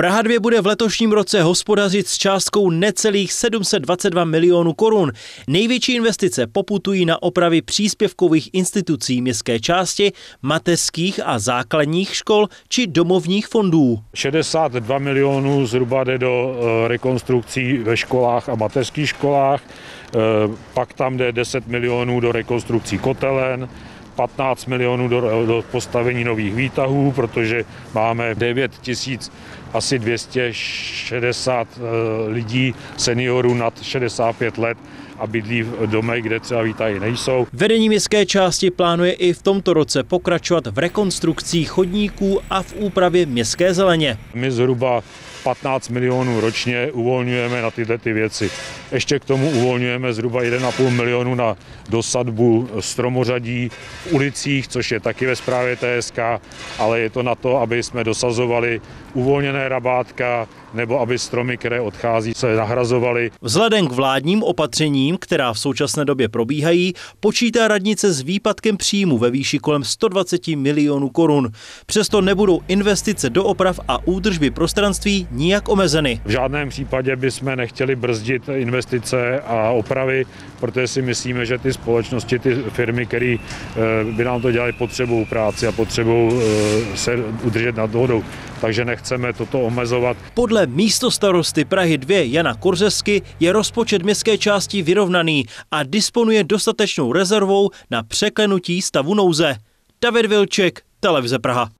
Praha 2 bude v letošním roce hospodařit s částkou necelých 722 milionů korun. Největší investice poputují na opravy příspěvkových institucí městské části, mateřských a základních škol či domovních fondů. 62 milionů zhruba jde do eh, rekonstrukcí ve školách a mateřských školách, eh, pak tam jde 10 milionů do rekonstrukcí kotelen, 15 milionů do, do postavení nových výtahů, protože máme 9 tisíc asi 260 eh, lidí, seniorů nad 65 let a bydlí v domech, kde třeba výtahy nejsou. Vedení městské části plánuje i v tomto roce pokračovat v rekonstrukcí chodníků a v úpravě městské zeleně. My zhruba 15 milionů ročně uvolňujeme na tyhle ty věci. Ještě k tomu uvolňujeme zhruba 1,5 milionu na dosadbu stromořadí v ulicích, což je taky ve správě TSK, ale je to na to, aby jsme dosazovali uvolněné rabátka nebo aby stromy, které odchází, se nahrazovaly. Vzhledem k vládním opatřením, která v současné době probíhají, počítá radnice s výpadkem příjmu ve výši kolem 120 milionů korun. Přesto nebudou investice do oprav a údržby prostranství nijak omezeny. V žádném případě bychom nechtěli brzdit investice a opravy, protože si myslíme, že ty společnosti, ty firmy, které eh, by nám to dělali, potřebují práci a potřebují eh, se udržet nad vodou. Takže nechceme toto omezovat. Podle místo starosty Prahy 2 Jana Korzesky je rozpočet městské části vyrovnaný a disponuje dostatečnou rezervou na překlenutí stavu nouze. David Vilček, Televize Praha.